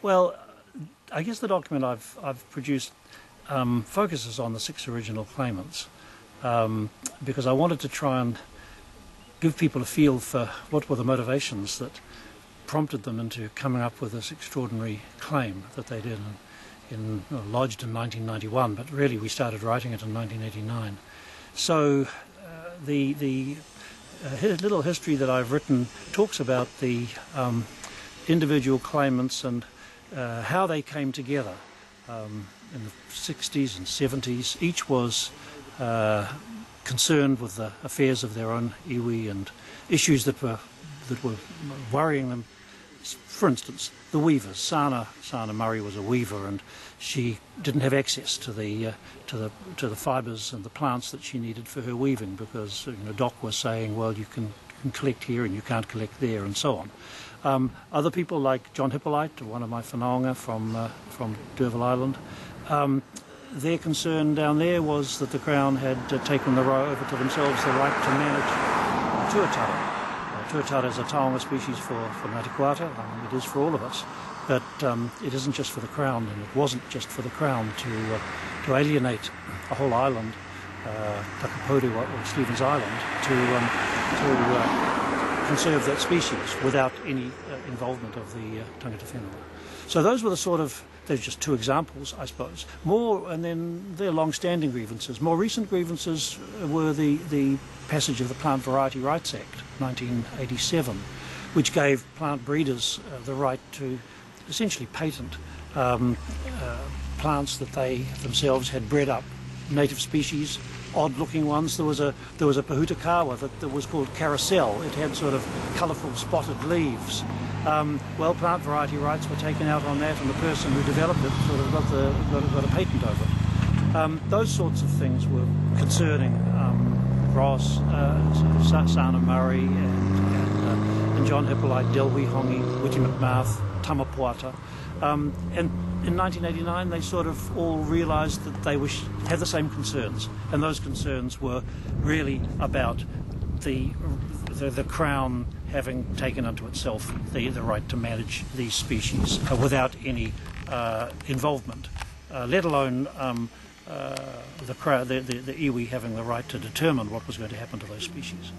Well, I guess the document I've, I've produced um, focuses on the six original claimants um, because I wanted to try and give people a feel for what were the motivations that prompted them into coming up with this extraordinary claim that they did in, in lodged in 1991, but really we started writing it in 1989. So uh, the the uh, little history that I've written talks about the um, individual claimants and uh, how they came together um, in the 60s and 70s. Each was uh, concerned with the affairs of their own iwi and issues that were that were worrying them. For instance, the weavers. Haana Haana Murray was a weaver, and she didn't have access to the uh, to the to the fibres and the plants that she needed for her weaving because you know Doc was saying, well, you can, can collect here and you can't collect there, and so on. Um, other people like John Hippolite, one of my whanaunga from uh, from D'Urville Island, um, their concern down there was that the Crown had uh, taken the row over to themselves the right to manage tuatara. Uh, tuatara is a taonga species for, for Ngāti Koata, I mean, it is for all of us, but um, it isn't just for the Crown, and it wasn't just for the Crown to, uh, to alienate a whole island, Takapodu or Stephens Island, to, um, to uh, conserve that species without any uh, involvement of the uh, tangata whenua. So those were the sort of, there's just two examples, I suppose. More, and then they're long-standing grievances. More recent grievances uh, were the, the passage of the Plant Variety Rights Act, 1987, which gave plant breeders uh, the right to essentially patent um, uh, plants that they themselves had bred up, native species, odd-looking ones. There was a there was a pōhutukawa that, that was called carousel. It had sort of colourful spotted leaves. Um, well, plant variety rights were taken out on that, and the person who developed it sort of got the got, got a patent over it. Um, those sorts of things were concerning um, Ross, uh, Haana Murray, and, and, uh, and John Hippolite, Del Wihongi, Witi McMath, Tama Poata. Um, and in 1989, they sort of all realised that they wish, had the same concerns, and those concerns were really about the the, the Crown having taken unto itself the, the right to manage these species uh, without any uh, involvement, uh, let alone um, uh, the, the, the, the iwi having the right to determine what was going to happen to those species.